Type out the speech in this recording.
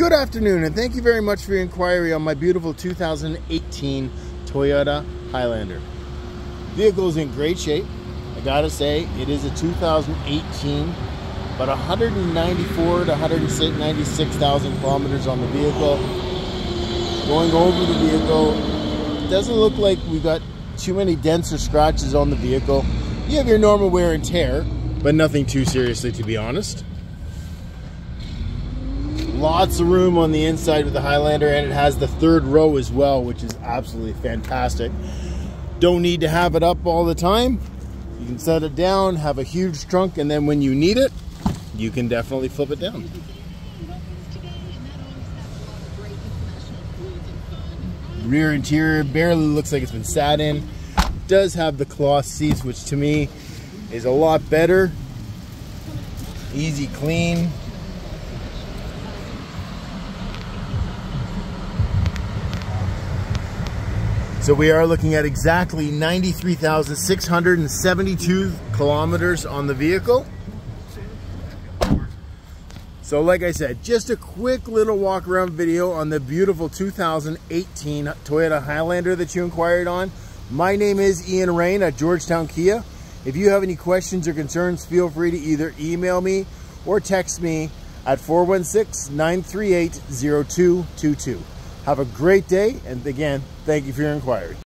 Good afternoon, and thank you very much for your inquiry on my beautiful 2018 Toyota Highlander. Vehicle is in great shape. I gotta say, it is a 2018, but 194 to 196,000 kilometers on the vehicle. Going over the vehicle, doesn't look like we've got too many dents or scratches on the vehicle. You have your normal wear and tear, but nothing too seriously to be honest. Lots of room on the inside with the Highlander and it has the third row as well, which is absolutely fantastic. Don't need to have it up all the time. You can set it down, have a huge trunk, and then when you need it, you can definitely flip it down. Rear interior barely looks like it's been sat in. Does have the cloth seats, which to me is a lot better. Easy clean, So we are looking at exactly 93,672 kilometers on the vehicle. So like I said, just a quick little walk around video on the beautiful 2018 Toyota Highlander that you inquired on. My name is Ian Raine at Georgetown Kia. If you have any questions or concerns, feel free to either email me or text me at 416-938-0222. Have a great day, and again, thank you for your inquiry.